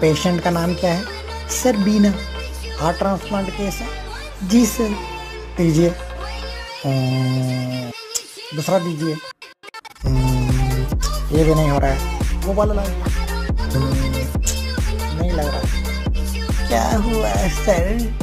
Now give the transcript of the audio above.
Patient का नाम क्या है? Sir, Beena. Heart transplant case है। जी, सर। दीजिए। हम्म, दूसरा दीजिए। हम्म, ये भी नहीं हो रहा है। वो वाला लाइए हम्म, नहीं लग रहा। क्या हुआ, सर?